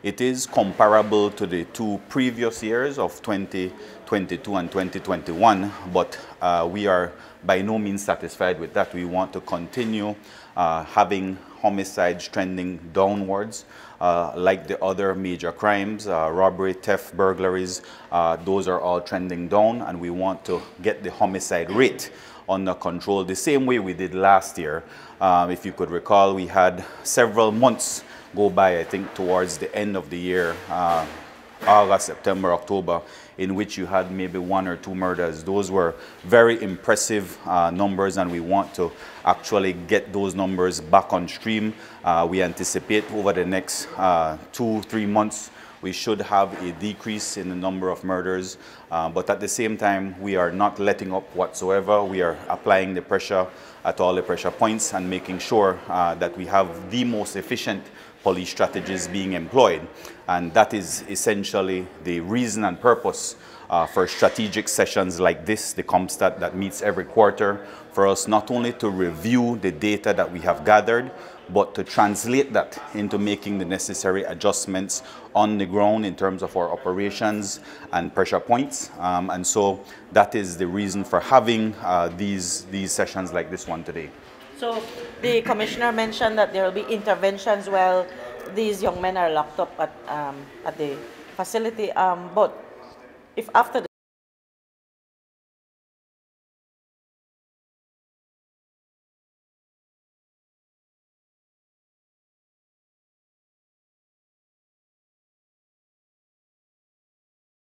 It is comparable to the two previous years of 2022 and 2021, but uh, we are by no means satisfied with that. We want to continue uh, having homicides trending downwards, uh, like the other major crimes, uh, robbery, theft, burglaries, uh, those are all trending down, and we want to get the homicide rate under control the same way we did last year. Um, if you could recall, we had several months go by, I think, towards the end of the year, uh, August, September, October, in which you had maybe one or two murders. Those were very impressive uh, numbers, and we want to actually get those numbers back on stream. Uh, we anticipate over the next uh, two, three months we should have a decrease in the number of murders, uh, but at the same time, we are not letting up whatsoever. We are applying the pressure at all the pressure points and making sure uh, that we have the most efficient police strategies being employed. And that is essentially the reason and purpose uh, for strategic sessions like this, the COMPSTAT that meets every quarter, for us not only to review the data that we have gathered, but to translate that into making the necessary adjustments on the ground in terms of our operations and pressure points. Um, and so that is the reason for having uh, these, these sessions like this one today. So the commissioner mentioned that there will be interventions while these young men are locked up at, um, at the facility. Um, but if after